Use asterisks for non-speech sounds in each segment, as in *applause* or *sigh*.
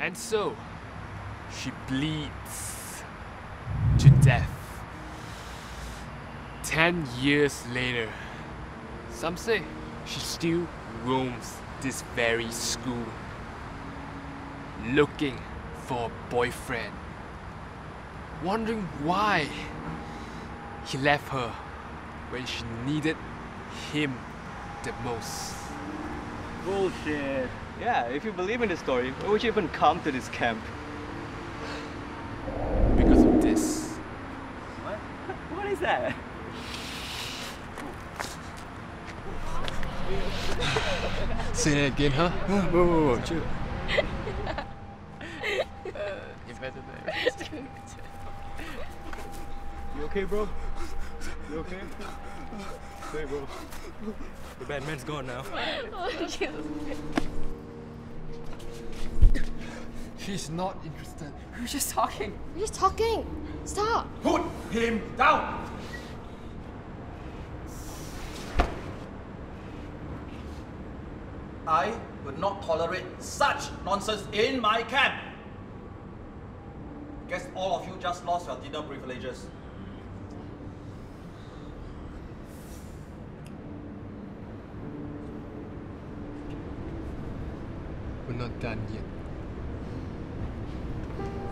And so, she bleeds to death. Ten years later, some say she still roams this very school, looking for a boyfriend, wondering why he left her when she needed him the most. Bullshit. Yeah, if you believe in this story, why would you even come to this camp? Because of this. What? *laughs* What is that? Say that again, huh? Whoa, whoa, whoa, chill. *laughs* You better than You okay, bro? You okay? Hey, bro. The bad man's gone now. *laughs* She's not interested. We were just talking. We're just talking. Stop. Put him down! I will not tolerate such nonsense in my camp. Guess all of you just lost your dinner privileges. We're not done yet.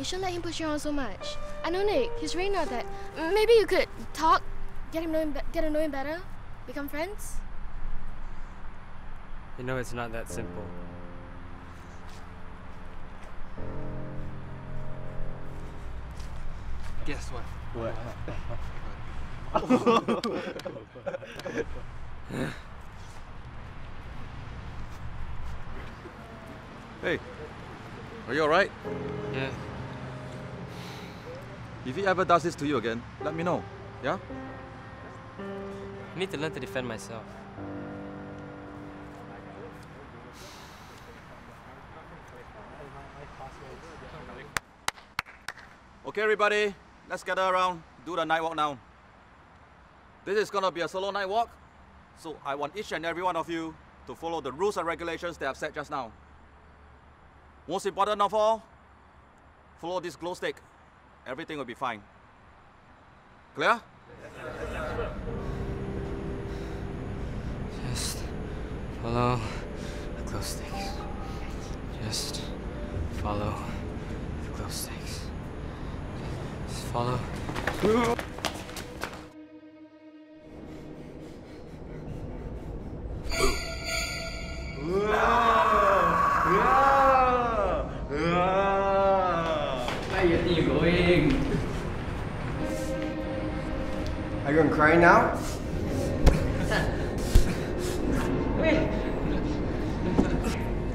You shouldn't let him push you around so much. I know Nick. He's really not that. Maybe you could talk, get him know him, be- get to know him better, become friends. You know it's not that simple. Guess what? What? *laughs* Hey, are you alright? Yeah. If he ever does this to you again, let me know. Yeah? I need to learn to defend myself. Okay, everybody, let's gather around, do the night walk now. This is gonna be a solo night walk, so I want each and every one of you to follow the rules and regulations that I've set just now. Most important of all, follow this glow stick. Everything will be fine. Clear? Just follow the glow sticks. Just follow the glow sticks. Just follow. Are you gonna cry now?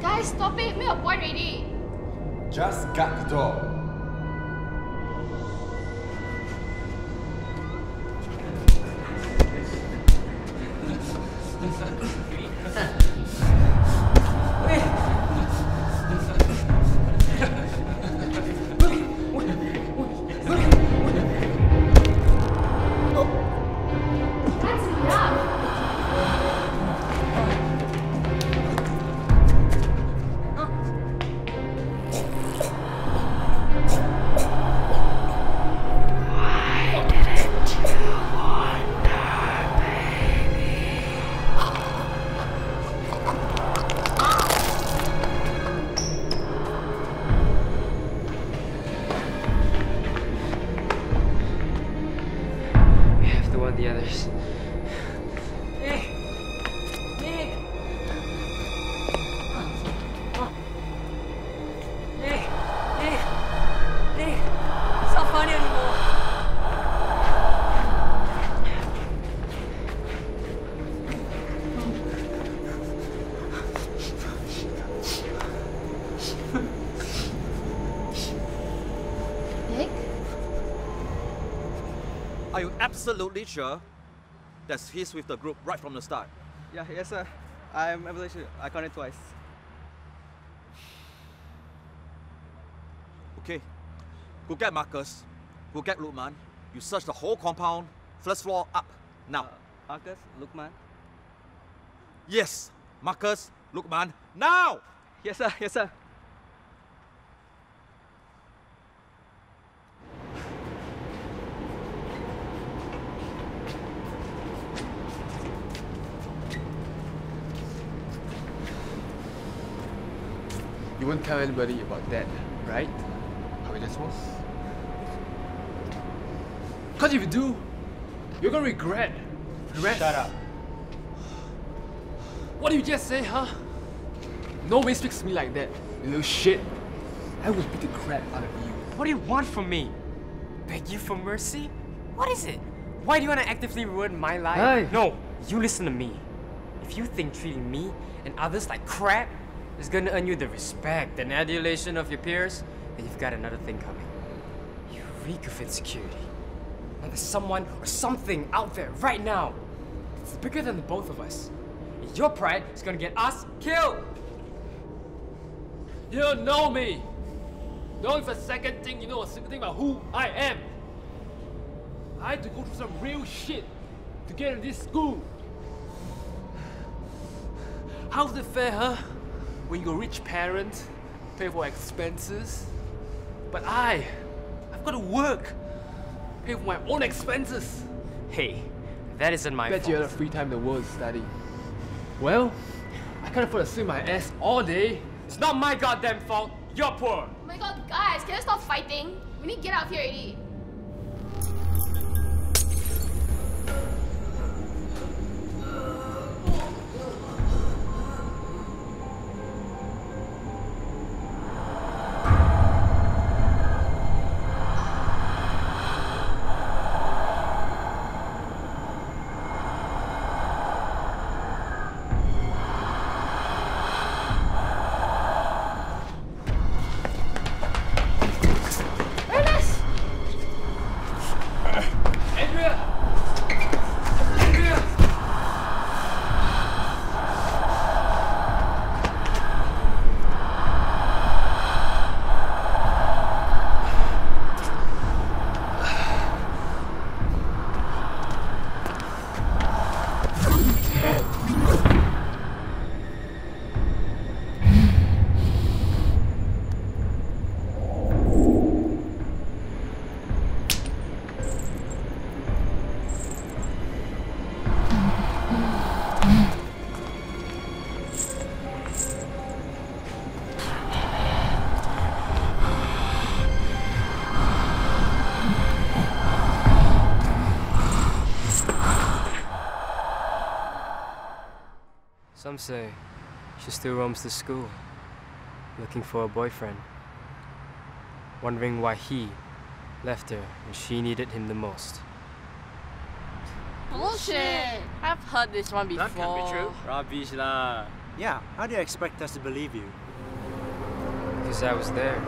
Guys, stop it. Make a point already. Just gut the door. *laughs* Nick? Are you absolutely sure that he's with the group right from the start? Yeah, yes, sir. I'm absolutely sure. I counted twice. Okay. Go get Marcus. Go get Lukman. You search the whole compound, first floor up. Now. Uh, Marcus, Lukman. Yes, Marcus, Lukman, now! Yes, sir. Yes, sir. Tell anybody about that, right? How it just was? Cause if you do, you're gonna regret. Regret. Shut up. What did you just say, huh? Nobody speaks to me like that, you little shit. I will beat the crap out of you. What do you want from me? Beg you for mercy? What is it? Why do you want to actively ruin my life? Hey. No, you listen to me. If you think treating me and others like crap is gonna earn you the respect and adulation of your peers, then you've got another thing coming. You reek of insecurity. And there's someone or something out there right now that's bigger than the both of us. And your pride is gonna get us killed! You don't know me. Don't even second think you know a single thing about who I am. I had to go through some real shit to get in this school. How's it fair, huh? When you got rich parents, pay for expenses. But I, I've got to work, pay for my own expenses. Hey, that isn't my Bet fault. you had a free time in the world to study. Well, I can't afford to sit my ass all day. It's not my goddamn fault. You're poor. Oh my god, guys, can you stop fighting? We need to get out of here already. Andrea! Some say she still roams the school, looking for a boyfriend. Wondering why he left her when she needed him the most. Bullshit! I've heard this one before. That can't be true. Rubbish lah. Yeah, how do you expect us to believe you? Because I was there.